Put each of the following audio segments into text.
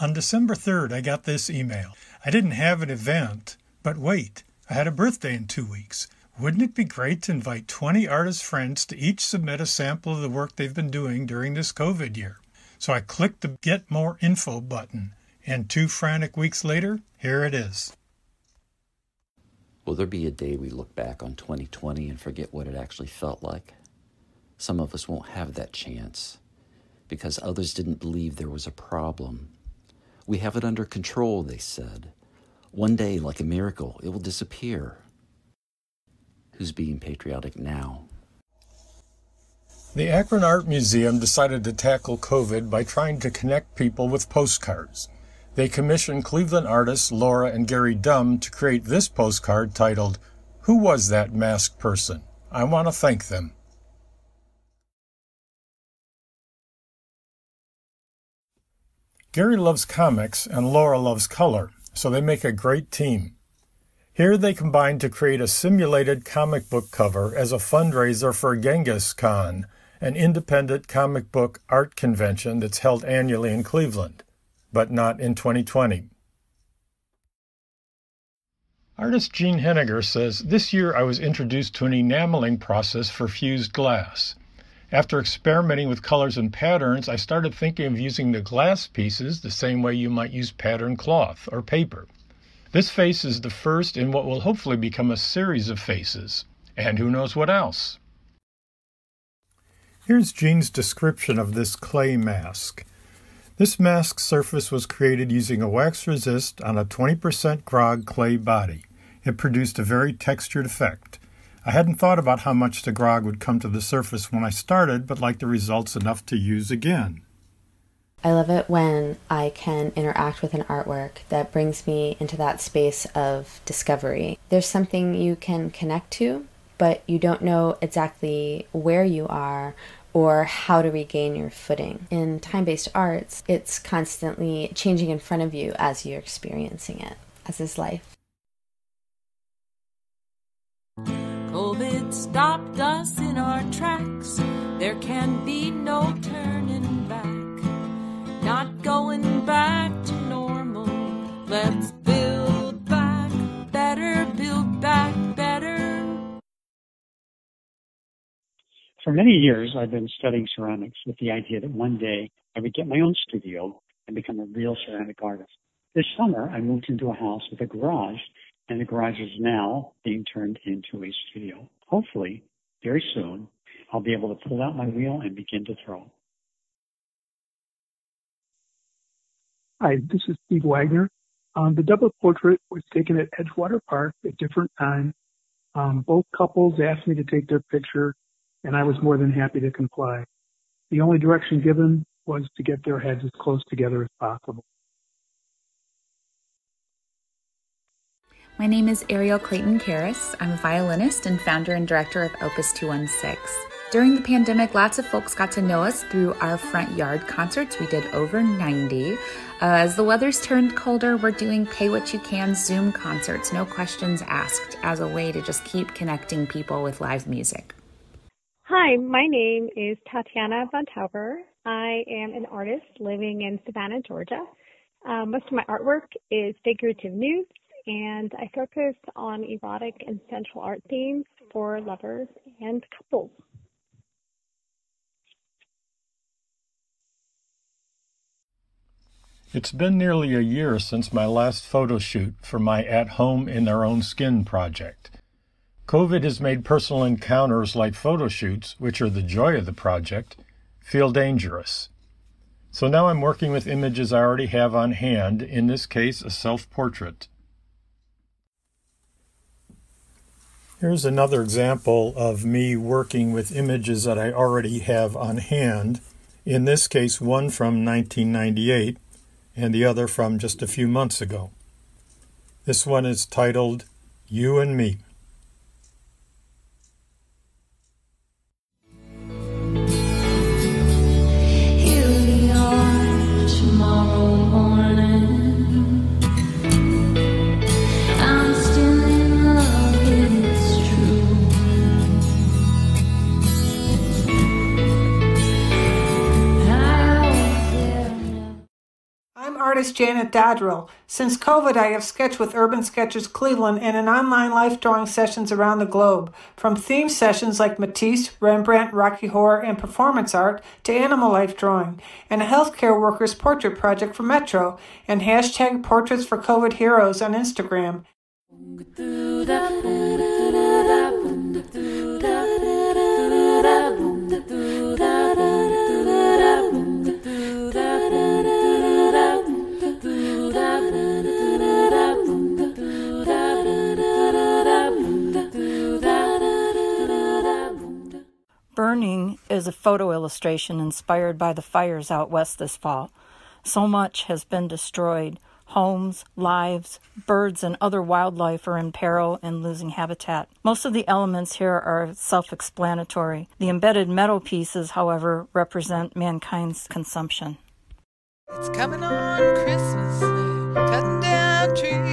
On December 3rd, I got this email. I didn't have an event, but wait, I had a birthday in two weeks. Wouldn't it be great to invite 20 artist friends to each submit a sample of the work they've been doing during this COVID year? So I clicked the Get More Info button, and two frantic weeks later, here it is. Will there be a day we look back on 2020 and forget what it actually felt like? Some of us won't have that chance because others didn't believe there was a problem. We have it under control, they said. One day, like a miracle, it will disappear. Who's being patriotic now? The Akron Art Museum decided to tackle COVID by trying to connect people with postcards. They commissioned Cleveland artists Laura and Gary Dumm to create this postcard titled, Who Was That Masked Person? I want to thank them. Gary loves comics and Laura loves color, so they make a great team. Here they combine to create a simulated comic book cover as a fundraiser for Genghis Con, an independent comic book art convention that's held annually in Cleveland, but not in 2020. Artist Gene Henniger says, This year I was introduced to an enameling process for fused glass. After experimenting with colors and patterns, I started thinking of using the glass pieces the same way you might use patterned cloth or paper. This face is the first in what will hopefully become a series of faces, and who knows what else. Here's Gene's description of this clay mask. This mask surface was created using a wax resist on a 20% grog clay body. It produced a very textured effect. I hadn't thought about how much the grog would come to the surface when I started, but liked the results enough to use again. I love it when I can interact with an artwork that brings me into that space of discovery. There's something you can connect to, but you don't know exactly where you are or how to regain your footing. In time based arts, it's constantly changing in front of you as you're experiencing it, as is life. Stopped us in our tracks. There can be no turning back not going back to normal. Let's build back better, build back better. For many years, I've been studying ceramics with the idea that one day I would get my own studio and become a real ceramic artist. This summer, I moved into a house with a garage, and the garage is now being turned into a studio. Hopefully, very soon, I'll be able to pull out my wheel and begin to throw. Hi, this is Steve Wagner. Um, the double portrait was taken at Edgewater Park at different times. Um, both couples asked me to take their picture, and I was more than happy to comply. The only direction given was to get their heads as close together as possible. My name is Ariel Clayton Karras. I'm a violinist and founder and director of Opus 216. During the pandemic, lots of folks got to know us through our front yard concerts. We did over 90. Uh, as the weather's turned colder, we're doing pay what you can Zoom concerts, no questions asked, as a way to just keep connecting people with live music. Hi, my name is Tatiana Von Tauber. I am an artist living in Savannah, Georgia. Uh, most of my artwork is figurative nudes, and I focus on erotic and sensual art themes for lovers and couples. It's been nearly a year since my last photo shoot for my At Home in Their Own Skin project. COVID has made personal encounters like photo shoots, which are the joy of the project, feel dangerous. So now I'm working with images I already have on hand, in this case, a self portrait. Here's another example of me working with images that I already have on hand, in this case, one from 1998 and the other from just a few months ago. This one is titled You and Me. Artist Janet Dodrill. Since COVID, I have sketched with Urban Sketchers Cleveland and in online life drawing sessions around the globe. From theme sessions like Matisse, Rembrandt, Rocky Horror, and performance art to animal life drawing, and a healthcare worker's portrait project for Metro, and hashtag portraits for COVID heroes on Instagram. Burning is a photo illustration inspired by the fires out west this fall. So much has been destroyed. Homes, lives, birds, and other wildlife are in peril and losing habitat. Most of the elements here are self explanatory. The embedded metal pieces, however, represent mankind's consumption. It's coming on Christmas. Cutting down trees.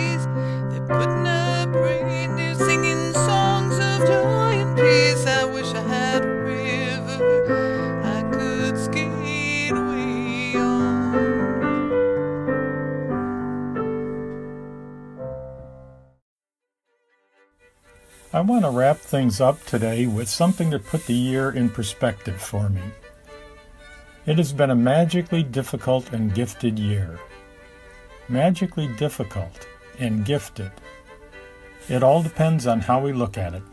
I want to wrap things up today with something to put the year in perspective for me. It has been a magically difficult and gifted year. Magically difficult and gifted. It all depends on how we look at it.